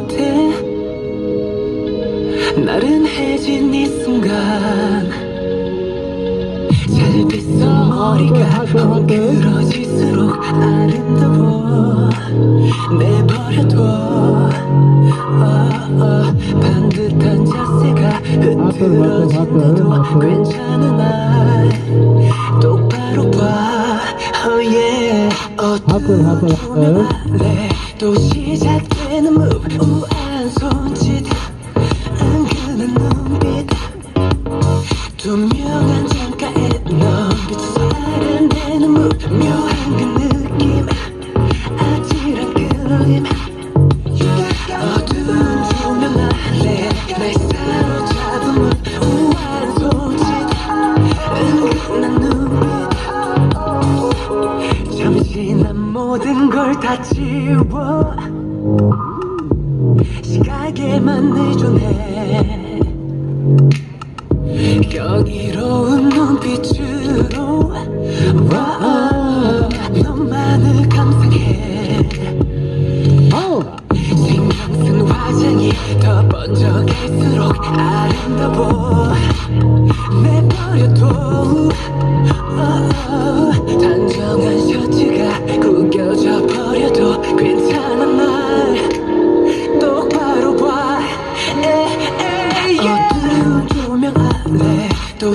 못해 나른해진 이 순간 잘 빗어 머리가. 헝클어질수록 아름다워. 내버려둬. 어, 어, 반듯한 자세가 흐트러진데도 괜찮은 날 똑바로 봐 하글, 하글. 말래 또 시작되는 move 우아한 손짓 은근한 눈빛 투명한 창가에 넘비쳐서 알아내는 move 아래 또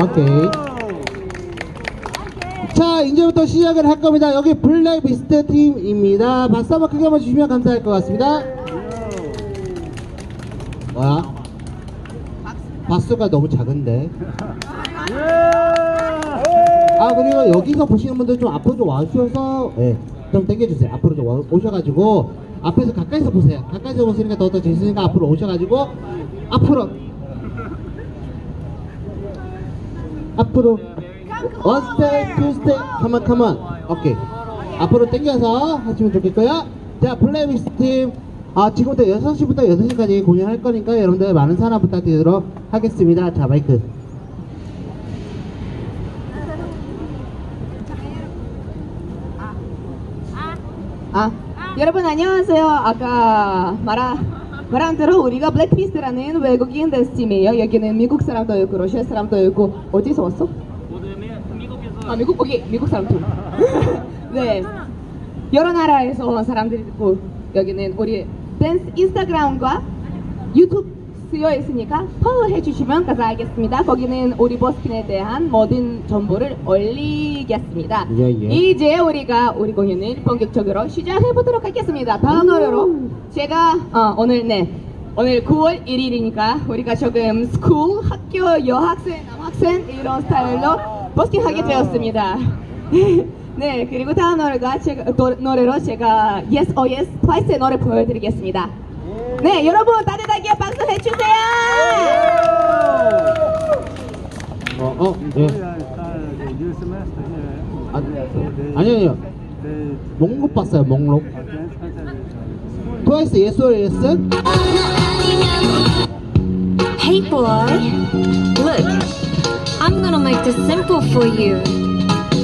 오케이. 자, 이제부터 시작을 할 겁니다. 여기 블랙 미스트 팀입니다. 박수 한번 크게 한번 주시면 감사할 것 같습니다. 뭐야? 박수가 너무 작은데. 아, 그리고 여기서 보시는 분들 좀 앞으로 좀 와주셔서, 예, 좀 당겨주세요. 앞으로 좀 와- 오셔가지고, 앞에서 가까이서 보세요. 가까이서 보시니까 더더 재밌으니까 앞으로 오셔가지고, 앞으로. 앞으로 two step, come on, come on. 오케이. 앞으로 당겨서 하시면 좋겠고요. 자, 플레이미스 팀. 아, 지금부터 6시부터 6시까지 공연할 거니까 여러분들 많은 사랑 부탁드리도록 하겠습니다. 자, 마이크. 아, 여러분 안녕하세요. 아까 말한 말한 대로 우리가 Black Mist라는 외국인 댄스 팀이에요. 여기는 미국 사람도 있고 러시아 사람도 있고 어디서 왔어? 아 미국 거기 미국 사람도. 네. 여러 나라에서 온 사람들이 있고 여기는 우리 댄스 인스타그램과 유튜브 쓰여 있으니까 팔로우 해주시면 감사하겠습니다. 거기는 우리 버스킹에 대한 모든 정보를 올리겠습니다. 예, 예. 이제 우리가 우리 공연을 본격적으로 시작해 보도록 하겠습니다. 다음 노래로 제가 어, 오늘 네 오늘 9월 1일이니까 우리가 조금 school 학교 여학생 남학생 이런 스타일로 버스킹 하게 되었습니다. 네 그리고 다음 노래가 제가 노, 노래로 제가 Yes or Yes Twice의 노래 보여드리겠습니다. 네, 여러분 따뜻하게 박수 해주세요. 어, 어, 네. 아, 아니요, 아니요. 목록 봤어요, 목록. 트와이스 yes or yes? Hey boy, look, I'm gonna make this simple for you.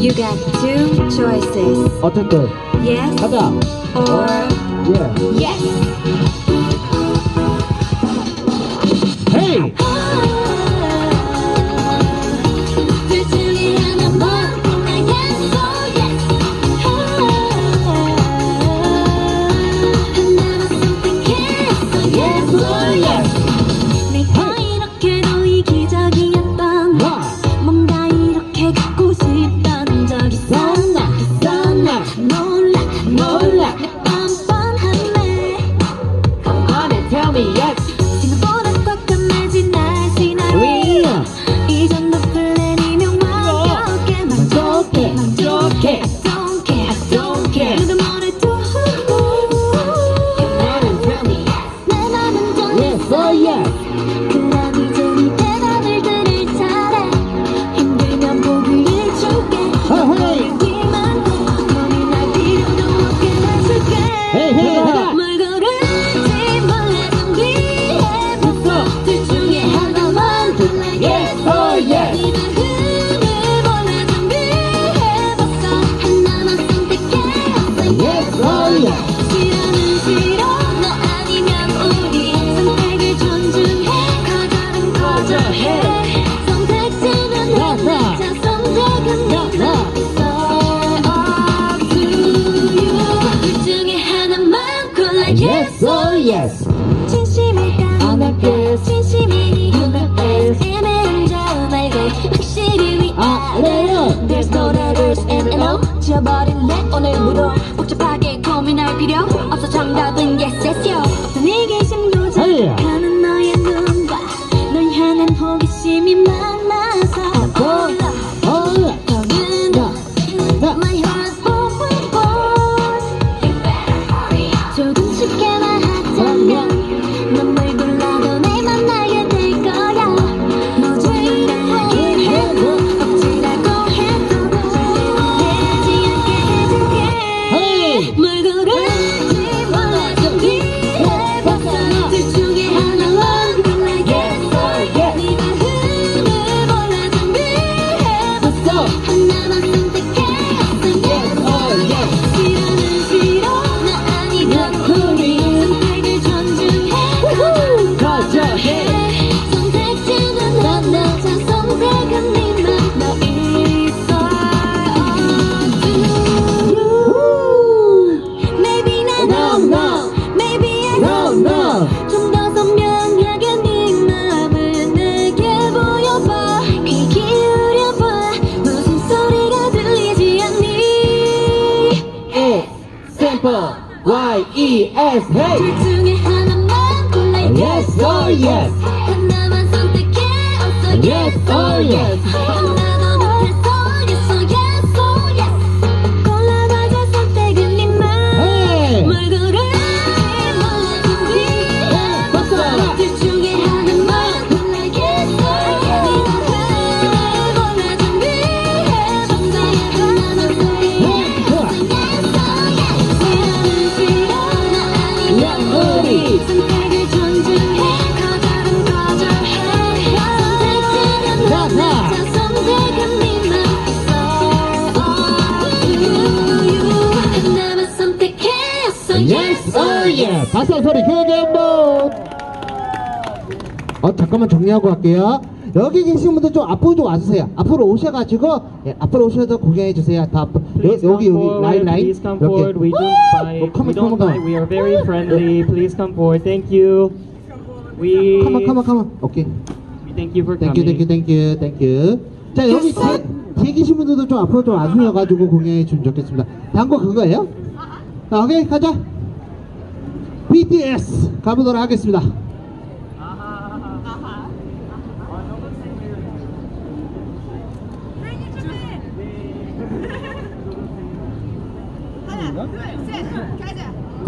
You got two choices. 어쨌든. Yes. 하자. Or. Yeah. Yes. 지워버릴래 오늘부로 복잡하게 고민할 필요 없어 정답은 잠깐만 정리하고 갈게요. 여기 계신 분들 좀 앞으로 와주세요. 앞으로 오셔가지고 예, 앞으로 오셔서 구경해 주세요. 다 앞, please 여, 여기 여기 forward, 라인 라인 please come 이렇게. Forward. We don't buy. 어, come we don't buy. We are very friendly. Please come forward. Thank you. We. Come on, come on, come on. 오케이. We thank you for coming. Thank you, thank you, thank you, thank you. 자 여기 뒤에, 뒤에 계신 분들도 좀 앞으로 좀 와주셔가지고 공연해 주면 좋겠습니다. 다음 거 그거예요? 자, 오케이 가자. BTS 가보도록 하겠습니다.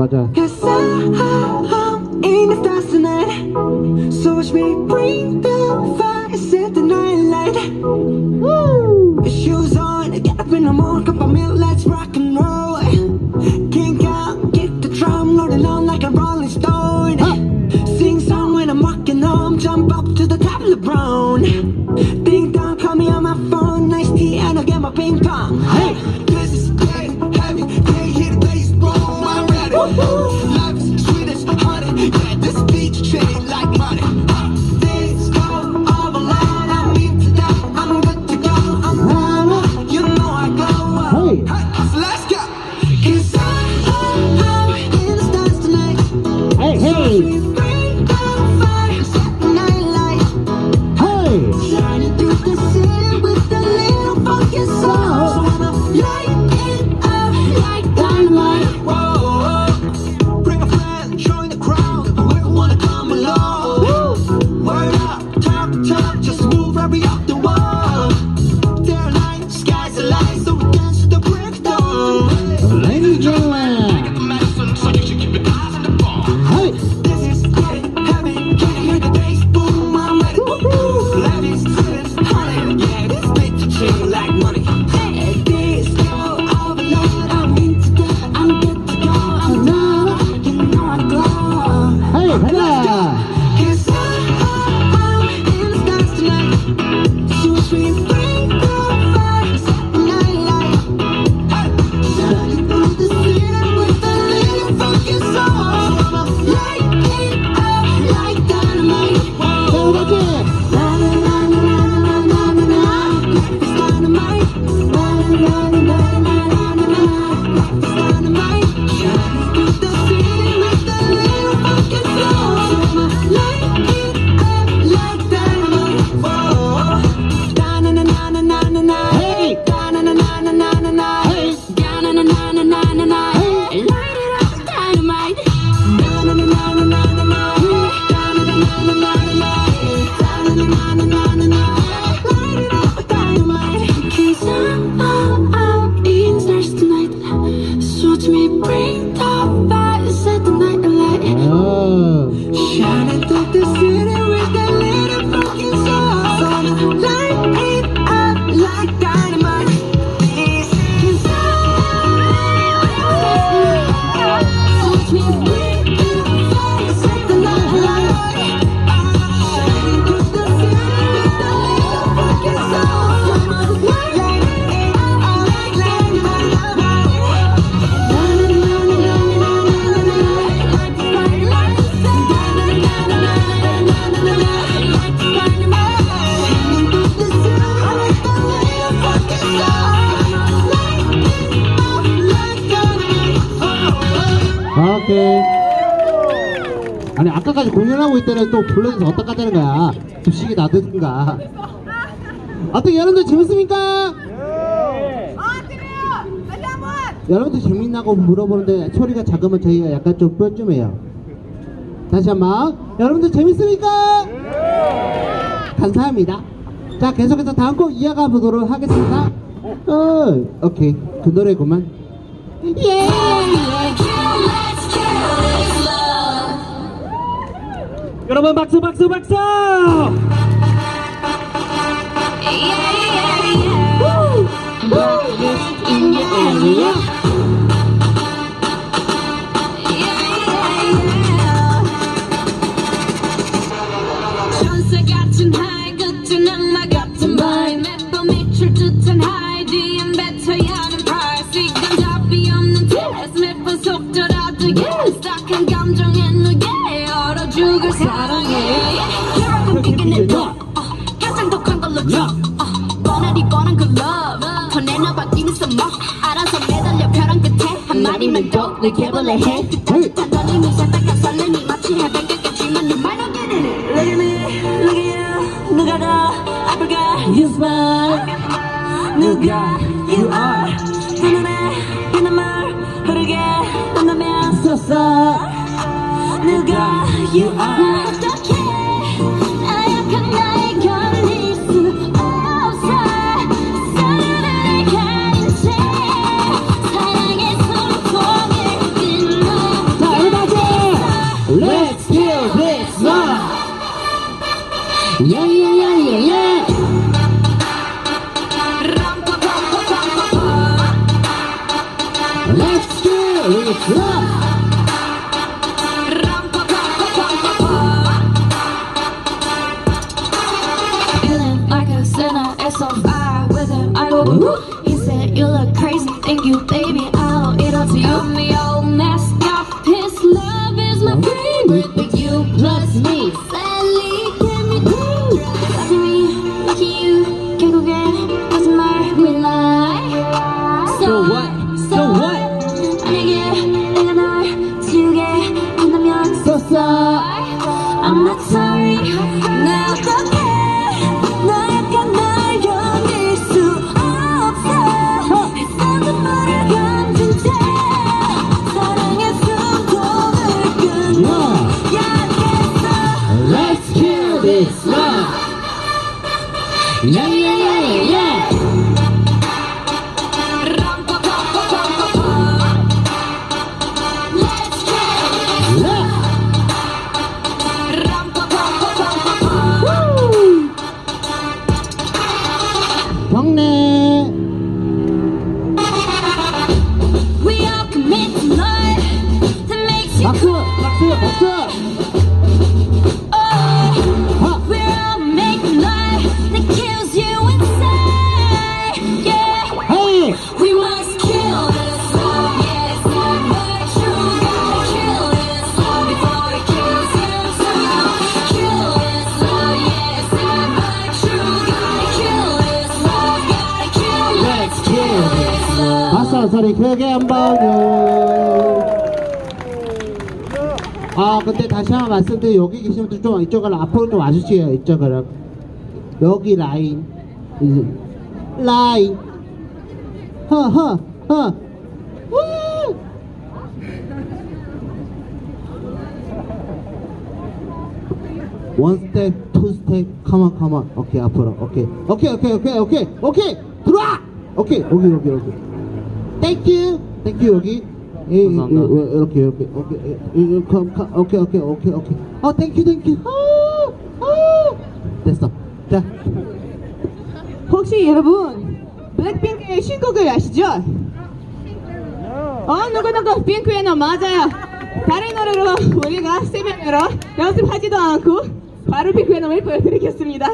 Cause I'm, I'm in the stars tonight. So watch me bring the fire Set the night light. Woo! Shoes on, get up in the morning Cup of milk, let's rock and roll. 하고 있다는 또 불러줘서 어떡하자는 거야? 급식이 나든가. 아무튼 여러분들 재밌습니까? 여러분들 재밌나고 물어보는데 소리가 작으면 저희가 약간 좀 뻘쭘해요. 다시 한번. 여러분들 재밌습니까? 감사합니다. 자 계속해서 다음 곡 이어가 보도록 하겠습니다. 어, 오케이. 그 노래구만. 예! Gerobak bakso, bakso, bakso. Yeah, yeah, yeah. Woo, woo. Not sorry 나 어떡해 나 약간 날 견딜 수 없어 했었던 말을 감춘 채 사랑의 숨통을 끊어 약했어 Let's kill this love gotta kill, let's kill this love. 박수 한 소리 크게 한번 요 아 근데 다시 한번 말씀드려 여기 계신 분들 좀 이쪽으로 앞으로 좀 와주세요 이쪽으로. 여기 라인. 이제 라인. 허허 허. One step, two step, come on come on 오케이 앞으로. 오케이 오케이 오케이 오케이 오케이 오케이 들어와! 오케이 여기 여기 여기. Thank you thank you 여기 예, 예, 감사합니다. 예, 이렇게 이렇게 오케이 예, 예, come, come, 오케이 오케이 오케이 오케이 어 thank you Thank you 아, 아. 됐어 자 혹시 여러분 블랙핑크의 신곡을 아시죠? 어 누구누구 Pink Venom 맞아요 다른 노래로 우리가 세 명으로 연습하지도 않고 바로 핑크의 놈을 보여드리겠습니다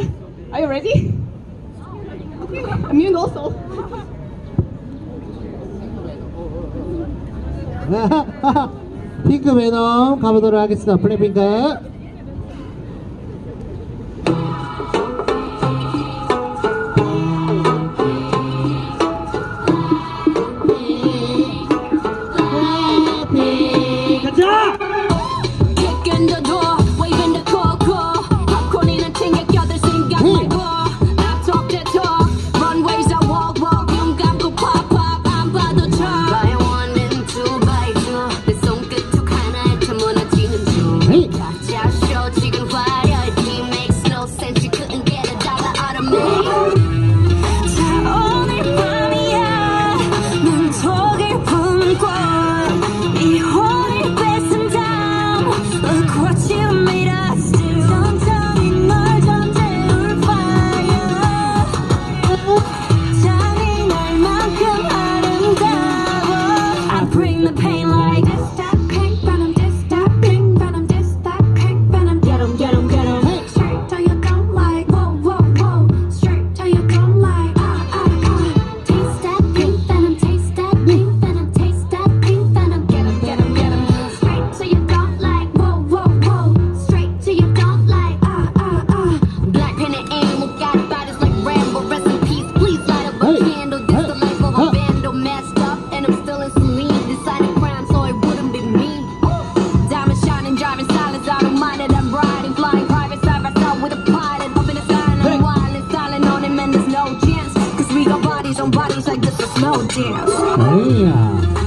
Are you ready? Okay, I'm also 핑크 매너 가보도록 하겠습니다. 블랙핑크 那我这可以呀。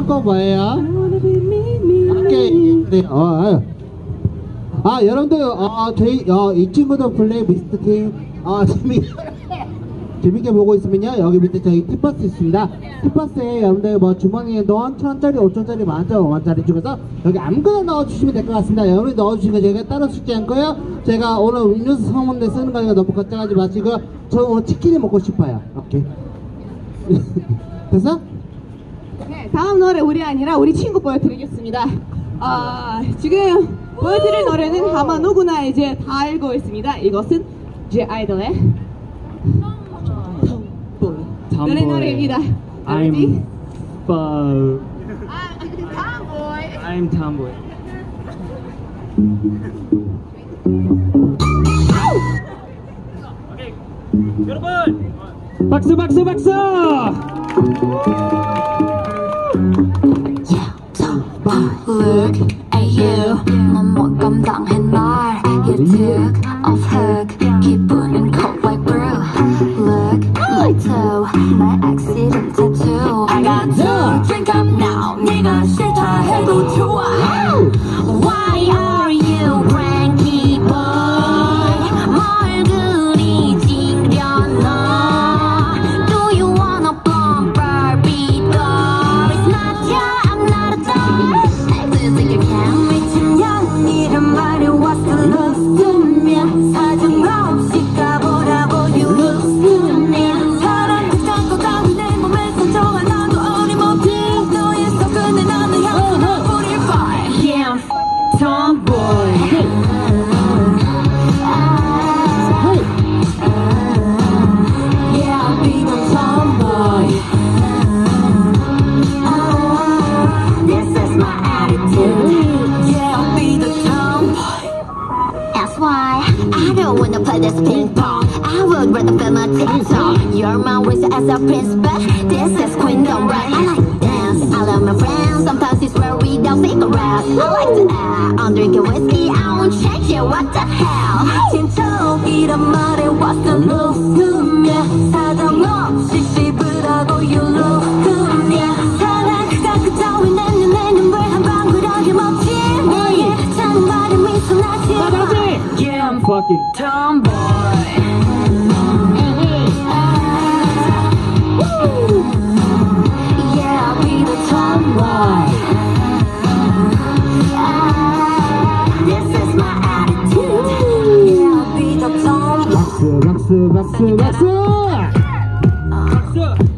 다음 거 뭐예요? 네, 어, 어. 아, 여러분들, 어, 저희, 어, 이 친구들 플레이 미스트 팀, 어, 재미, 재밌게 보고 있으면요, 여기 밑에 저희 티퍼스 있습니다. 티퍼스에 여러분들 뭐 주머니에 넣은 천원짜리, 오천짜리, 만원짜리, 오만짜리 중에서 여기 아무거나 넣어주시면 될 것 같습니다. 여러분이 넣어주시면 저희가 따로 숙지 않고요. 제가 오늘 음료수 성문대 쓰는 거니까 너무 걱정하지 마시고, 저는 오늘 치킨이 먹고 싶어요. 오케이. 됐어? 네, 다음 노래 우리 아니라 우리 친구 보여드리겠습니다. 아, 지금 보여드릴 노래는 아마 누구나 이제 다 알고 있습니다. 이것은 제 아이돌의. 노래 노래입니다. I'm uh, 아. I'm tomboy. 오케이. 여러분 박수 박수 박수. Look at you 너무 감당한 날 You took off hook 기분은 cold like brew Look like two my accident tattoo I got to drink up now 네가 싫다 해도 좋아 Why are I would rather film a TikTok. You're my wish as a prince, but this is queendom, right? I like to dance. I love my friends. Sometimes it's where we don't cigarettes. I like to act. I'm drinking whiskey. I won't change it. What the hell? 진척이란 말에 what's the love to me? 사정없이 씹으라고 you love to me. Fucking tomboy. Yeah, I'll be the tomboy. Ah, This is my attitude. Yeah, I'll be the tomboy. 박수, 박수, 박수, 박수! 박수.